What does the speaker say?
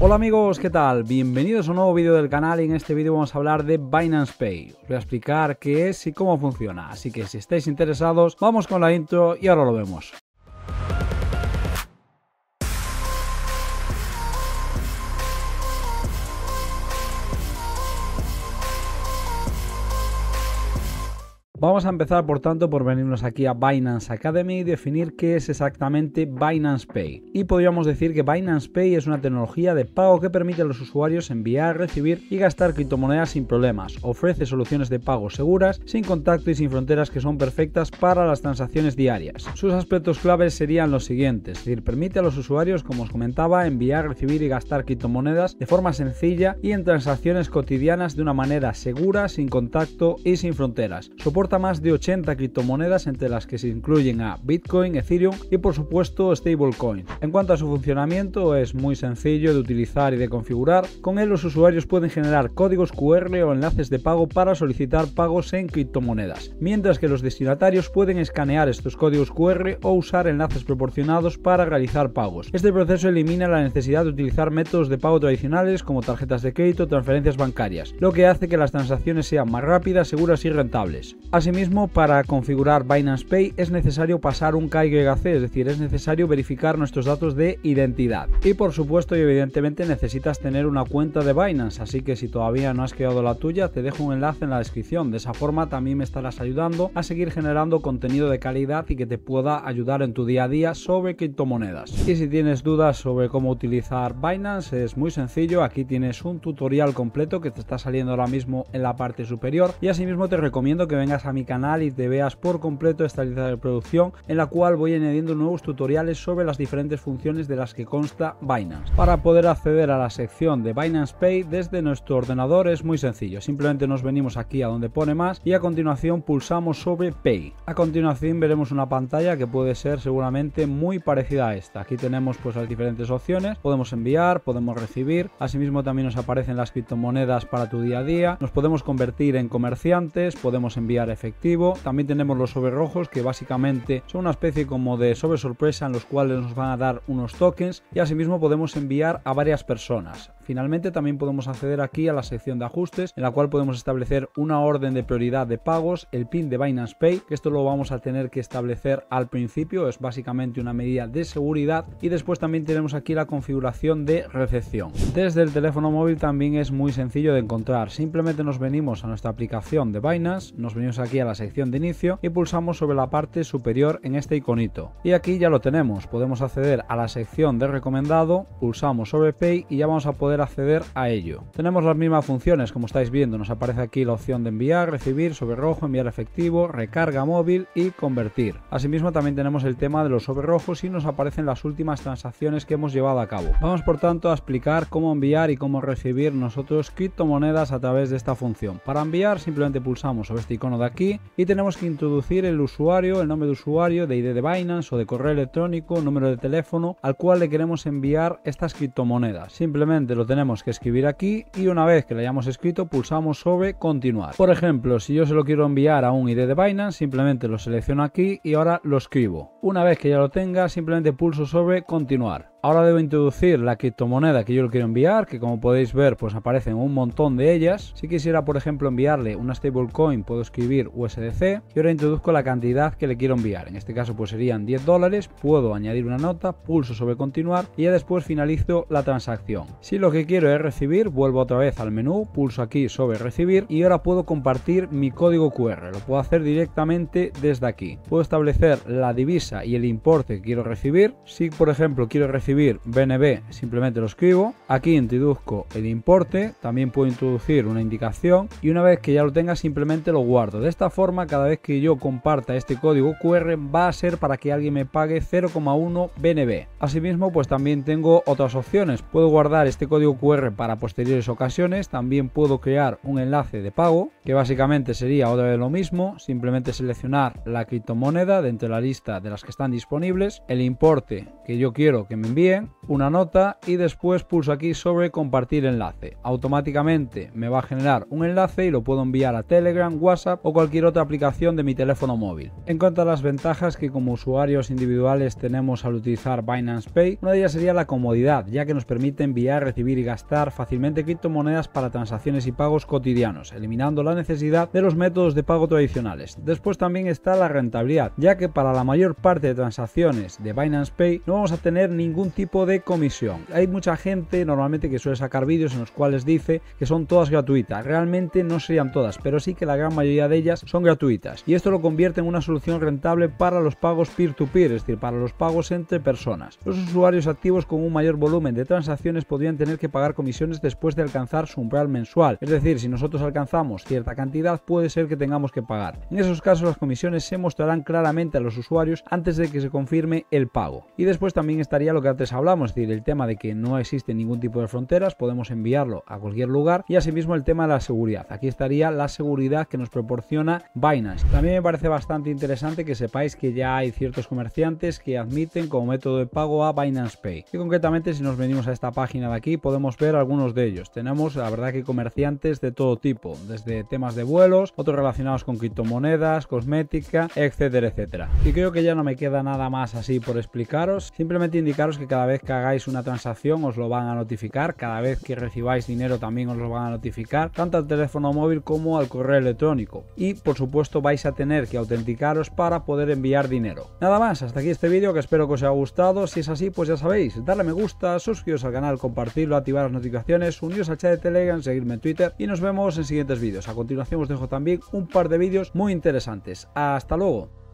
Hola amigos, ¿qué tal? Bienvenidos a un nuevo vídeo del canal y en este vídeo vamos a hablar de Binance Pay. Os voy a explicar qué es y cómo funciona, así que si estáis interesados, vamos con la intro y ahora lo vemos. Vamos a empezar por tanto por venirnos aquí a Binance Academy y definir qué es exactamente Binance Pay. Y podríamos decir que Binance Pay es una tecnología de pago que permite a los usuarios enviar, recibir y gastar criptomonedas sin problemas. Ofrece soluciones de pago seguras, sin contacto y sin fronteras que son perfectas para las transacciones diarias. Sus aspectos claves serían los siguientes, es decir, permite a los usuarios, como os comentaba, enviar, recibir y gastar criptomonedas de forma sencilla y en transacciones cotidianas de una manera segura, sin contacto y sin fronteras. Soporta más de 80 criptomonedas entre las que se incluyen a Bitcoin, Ethereum y por supuesto stablecoin. En cuanto a su funcionamiento es muy sencillo de utilizar y de configurar. Con él los usuarios pueden generar códigos QR o enlaces de pago para solicitar pagos en criptomonedas, mientras que los destinatarios pueden escanear estos códigos QR o usar enlaces proporcionados para realizar pagos. Este proceso elimina la necesidad de utilizar métodos de pago tradicionales como tarjetas de crédito o transferencias bancarias, lo que hace que las transacciones sean más rápidas, seguras y rentables. Asimismo, para configurar Binance Pay es necesario pasar un KYC, es decir, es necesario verificar nuestros datos de identidad. Y por supuesto y evidentemente necesitas tener una cuenta de Binance, así que si todavía no has creado la tuya, te dejo un enlace en la descripción. De esa forma también me estarás ayudando a seguir generando contenido de calidad y que te pueda ayudar en tu día a día sobre criptomonedas. Y si tienes dudas sobre cómo utilizar Binance, es muy sencillo. Aquí tienes un tutorial completo que te está saliendo ahora mismo en la parte superior. Y asimismo te recomiendo que vengas a mi canal y te veas por completo esta lista de producción en la cual voy añadiendo nuevos tutoriales sobre las diferentes funciones de las que consta Binance. Para poder acceder a la sección de Binance Pay desde nuestro ordenador es muy sencillo, simplemente nos venimos aquí a donde pone más y a continuación pulsamos sobre Pay. A continuación veremos una pantalla que puede ser seguramente muy parecida a esta. Aquí tenemos pues las diferentes opciones, podemos enviar, podemos recibir, asimismo también nos aparecen las criptomonedas para tu día a día, nos podemos convertir en comerciantes, podemos enviar efectivo. También tenemos los sobre rojos que básicamente son una especie como de sobre sorpresa en los cuales nos van a dar unos tokens y asimismo podemos enviar a varias personas. Finalmente también podemos acceder aquí a la sección de ajustes en la cual podemos establecer una orden de prioridad de pagos, el PIN de Binance Pay, que esto lo vamos a tener que establecer al principio, es básicamente una medida de seguridad y después también tenemos aquí la configuración de recepción. Desde el teléfono móvil también es muy sencillo de encontrar, simplemente nos venimos a nuestra aplicación de Binance, nos venimos aquí a la sección de inicio y pulsamos sobre la parte superior en este iconito. Y aquí ya lo tenemos, podemos acceder a la sección de recomendado, pulsamos sobre Pay y ya vamos a poder acceder a ello. Tenemos las mismas funciones como estáis viendo, nos aparece aquí la opción de enviar, recibir, sobre rojo, enviar efectivo, recarga móvil y convertir. Asimismo también tenemos el tema de los sobre rojos y nos aparecen las últimas transacciones que hemos llevado a cabo. Vamos por tanto a explicar cómo enviar y cómo recibir nosotros criptomonedas a través de esta función. Para enviar simplemente pulsamos sobre este icono de aquí y tenemos que introducir el usuario, el nombre de usuario, de ID de Binance o de correo electrónico, número de teléfono al cual le queremos enviar estas criptomonedas. Simplemente lo tenemos que escribir aquí y una vez que lo hayamos escrito pulsamos sobre continuar. Por ejemplo, si yo se lo quiero enviar a un ID de Binance, simplemente lo selecciono aquí y ahora lo escribo. Una vez que ya lo tenga, simplemente pulso sobre continuar. Ahora debo introducir la criptomoneda que yo le quiero enviar, que como podéis ver pues aparecen un montón de ellas. Si quisiera por ejemplo enviarle una stablecoin puedo escribir USDC y ahora introduzco la cantidad que le quiero enviar. En este caso pues serían 10 dólares, puedo añadir una nota, pulso sobre continuar y ya después finalizo la transacción. Si lo que quiero es recibir, vuelvo otra vez al menú, pulso aquí sobre recibir y ahora puedo compartir mi código QR. Lo puedo hacer directamente desde aquí. Puedo establecer la divisa y el importe que quiero recibir. Si por ejemplo quiero recibir BNB simplemente lo escribo. Aquí introduzco el importe, también puedo introducir una indicación y una vez que ya lo tenga simplemente lo guardo. De esta forma cada vez que yo comparta este código QR va a ser para que alguien me pague 0,1 BNB. Asimismo pues también tengo otras opciones. Puedo guardar este código QR para posteriores ocasiones. También puedo crear un enlace de pago que básicamente sería otra vez lo mismo. Simplemente seleccionar la criptomoneda dentro de la lista de las que están disponibles. El importe que yo quiero que me envíe una nota y después pulso aquí sobre compartir enlace. Automáticamente me va a generar un enlace y lo puedo enviar a Telegram, WhatsApp o cualquier otra aplicación de mi teléfono móvil. En cuanto a las ventajas que como usuarios individuales tenemos al utilizar Binance Pay, una de ellas sería la comodidad, ya que nos permite enviar, recibir y gastar fácilmente criptomonedas para transacciones y pagos cotidianos, eliminando la necesidad de los métodos de pago tradicionales. Después también está la rentabilidad, ya que para la mayor parte de transacciones de Binance Pay no vamos a tener ningún tipo de comisión. Hay mucha gente normalmente que suele sacar vídeos en los cuales dice que son todas gratuitas. Realmente no serían todas, pero sí que la gran mayoría de ellas son gratuitas. Y esto lo convierte en una solución rentable para los pagos peer-to-peer, es decir, para los pagos entre personas. Los usuarios activos con un mayor volumen de transacciones podrían tener que pagar comisiones después de alcanzar su umbral mensual. Es decir, si nosotros alcanzamos cierta cantidad, puede ser que tengamos que pagar. En esos casos las comisiones se mostrarán claramente a los usuarios antes de que se confirme el pago. Y después también estaría lo que antes hablamos, es decir, el tema de que no existe ningún tipo de fronteras, podemos enviarlo a cualquier lugar y asimismo el tema de la seguridad. Aquí estaría la seguridad que nos proporciona Binance. También me parece bastante interesante que sepáis que ya hay ciertos comerciantes que admiten como método de pago a Binance Pay. Y concretamente si nos venimos a esta página de aquí podemos ver algunos de ellos. Tenemos la verdad que comerciantes de todo tipo, desde temas de vuelos, otros relacionados con criptomonedas, cosmética, etcétera, etcétera. Y creo que ya no me queda nada más así por explicaros. Simplemente indicaros que cada vez que hagáis una transacción os lo van a notificar, cada vez que recibáis dinero también os lo van a notificar, tanto al teléfono móvil como al correo electrónico. Y por supuesto vais a tener que autenticaros para poder enviar dinero. Nada más, hasta aquí este vídeo que espero que os haya gustado. Si es así, pues ya sabéis, darle me gusta, suscribiros al canal, compartirlo, activar las notificaciones, uniros al chat de Telegram, seguirme en Twitter y nos vemos en siguientes vídeos. A continuación os dejo también un par de vídeos muy interesantes. Hasta luego.